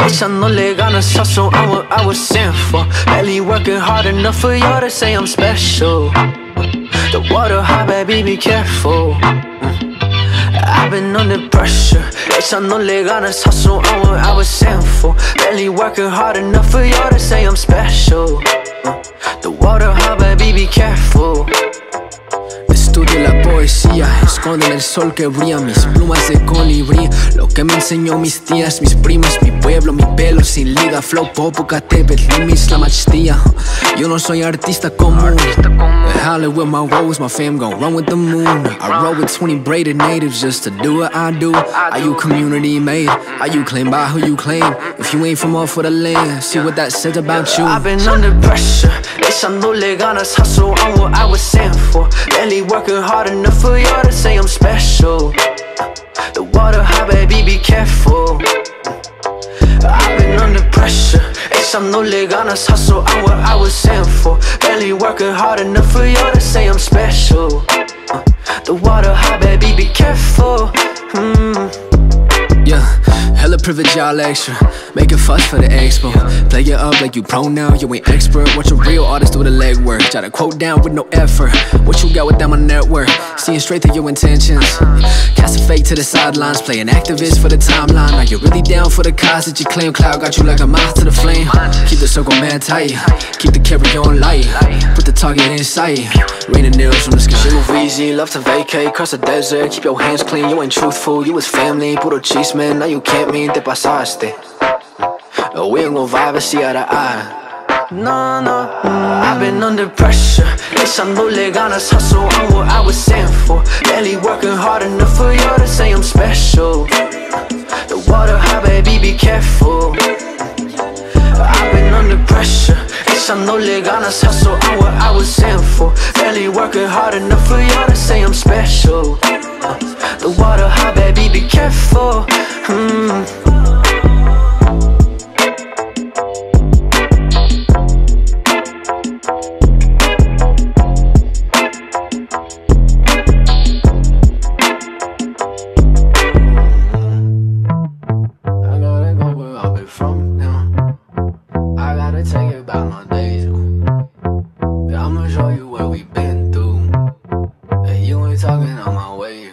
Echándole ganas, hustle, I'm what I was sent for. Barely working hard enough for y'all to say I'm special. The water hot, baby, be careful. Mm. I've been under pressure. Echándole ganas, hustle, I'm what I was sent for. Barely working hard enough for y'all to say I'm special. Mm. The water hot, baby, be careful. Estudio la poesía, esconden el sol que brilla mis plumas de colibrí. Lo que me enseñó mis tías, mis primas, mi pueblo, mi pelo sin liga. Flow Popocatépetl, limits la maestría. Yo no soy artista común. Hollywood, my woes, my fam gon' run with the moon. I roll with 20 braided natives just to do what I do. Are you community made? Are you claimed by who you claim? If you ain't from off of the land, see what that says about you. I've been under pressure. Echándole ganas, hustle, I'm what I was sent for. Barely working hard enough for y'all to say I'm special. The water high, baby, be careful. I've been under pressure. Echándole ganas, hustle, I'm what I was sent for. Barely working hard enough for y'all to say I'm special. The water high, baby, be careful. Mm. Privilege, y'all extra. Make a fuss for the expo. Play it up like you pro now, you ain't expert. Watch a real artist do the legwork. Try to quote down with no effort. What you got without my network? Seeing straight through your intentions. Cast a fake to the sidelines, play an activist for the timeline. Are you really down for the cause that you claim? Cloud got you like a moth to the flame. Mad tight, keep the carry on light. Put the target in sight. Raining nails from the sky. She move easy, love to vacate, cross the desert, keep your hands clean, you ain't truthful, you was family, puro chisme, now you can't mean te pasaste. Uh, We ain't gon' vibe and see eye to eye. No, no, I've been under pressure. They no leg on ganas, hustle, I'm what I was sent for. Barely working hard enough for y'all to say I'm special. The water high, baby, be careful. I've been under pressure. Echándole ganas, hustle, I'm what I was sent for. Barely working hard enough for y'all to say I'm special. Uh, gonna take you back my days. I'ma show you what we've been through. And you ain't talking on my way.